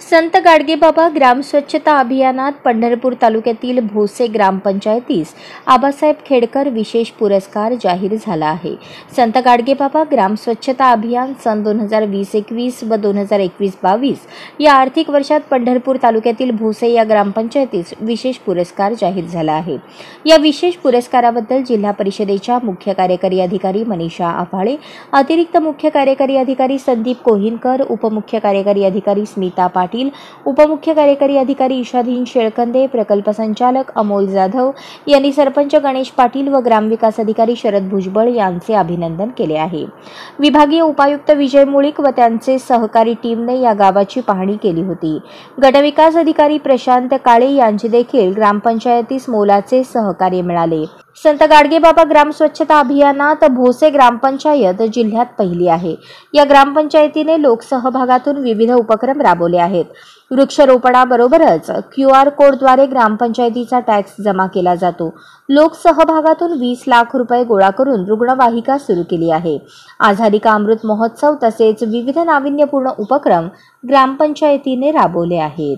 संत गाडगेबाबा ग्राम स्वच्छता अभियानात पंढरपूर तालुक्यातील भोसे ग्रामपंचायतीस आबासाहेब खेडकर विशेष पुरस्कार जाहीर झाला आहे. संत गाडगेबाबा ग्राम स्वच्छता अभियान सन दोन हजार वीस एकवीस व दोन हजार एकवीस बावीस या आर्थिक वर्षात पंढरपूर तालुक्यातील भोसे या ग्रामपंचायतीस विशेष पुरस्कार जाहीर झाला आहे. या विशेष पुरस्काराबद्दल जिल्हा परिषदेच्या मुख्य कार्यकारी अधिकारी मनीषा आव्हाळे अतिरिक्त मुख्य कार्यकारी अधिकारी संदीप कोहिनकर उपमुख्य कार्यकारी अधिकारी स्मिता पाटील उपमुख्य कार्यकारी अधिकारी ईशाधीन शेळकंदे प्रकल्प संचालक अमोल जाधव यांनी सरपंच गणेश पाटील व ग्रामविकास अधिकारी शरद भुजबळ यांचे अभिनंदन केले आहे. विभागीय उपायुक्त विजय मुळीक व त्यांचे सहकारी टीमने या गावाची पाहणी केली होती. गटविकास अधिकारी प्रशांत काळे यांचे देखील ग्रामपंचायतीस मोलाचे सहकार्य मिळाले. संत गाडगेबाबा ग्राम स्वच्छता अभियानात भोसे ग्रामपंचायत जिल्ह्यात पहिली आहे. या ग्रामपंचायतीने लोकसहभागातून विविध उपक्रम राबवले आहेत. वृक्षारोपणाबरोबरच क्यू आर कोडद्वारे ग्रामपंचायतीचा टॅक्स जमा केला जातो. लोकसहभागातून वीस लाख रुपये गोळा करून रुग्णवाहिका सुरू केली आहे. आझादी का अमृत महोत्सव तसेच विविध नाविन्यपूर्ण उपक्रम ग्रामपंचायतीने राबवले आहेत.